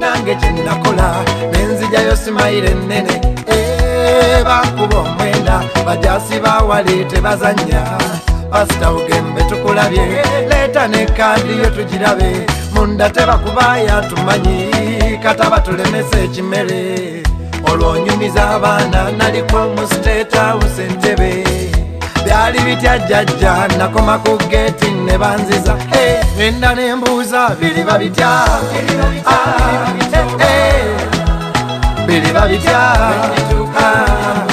nange kyenakola nenzijayo simayire ennene Eh, bakuba omwenda bajasi bawale tebazanya pasita ugembe tukulabye leeta ne kandi yo tugirabe. Munda tebakubaya tumanyi kataba tulemesa ekimere. Olwonyumiza abaana naliko mu bitya jjajja nakoma ku geeti ne banziza. Enda nembuuza biriba bitya? Ah, eh, biriba bitya? Ah,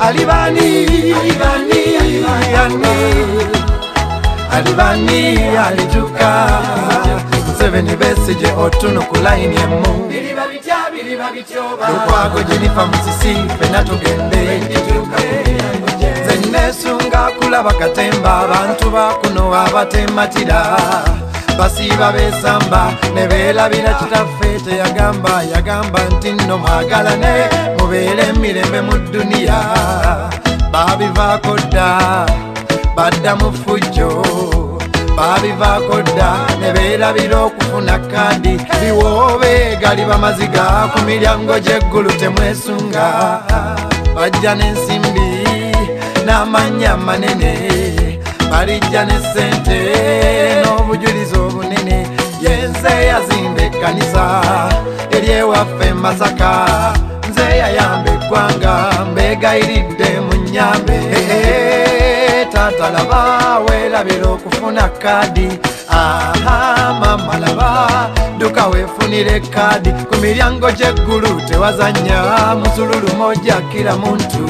alibani alibani alituka. Seveni besije otuno ku layini emu lukwago jenifa musisi fena tugende kulaba katemba abantu bakuno abatematira basiiba besamba ne beerabira kitaffe teyagamba yagamba nti nno mwagalane mubeere emirembe mu dduniya babivaako dda badda mu fujjo. Babivaako dda ne beerabira okufuna kandi biwoobe gali bamaziga ku miryango gy'eggulu temwesunga. Bajja n'ensimbi n'amannya amanene balijja ne ssente n'obujulizi obunene. Yenze yazimba ekkanisa eryewaffe masaka. Nze yayamba eggwanga mbegayiridde mu nyambe taata laba weerabira okufuna kaadi aha mama laba duka weefunire kaadi ku miryango gy'eggulu tewazanya musululu moja kila muntu